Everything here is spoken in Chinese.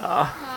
啊。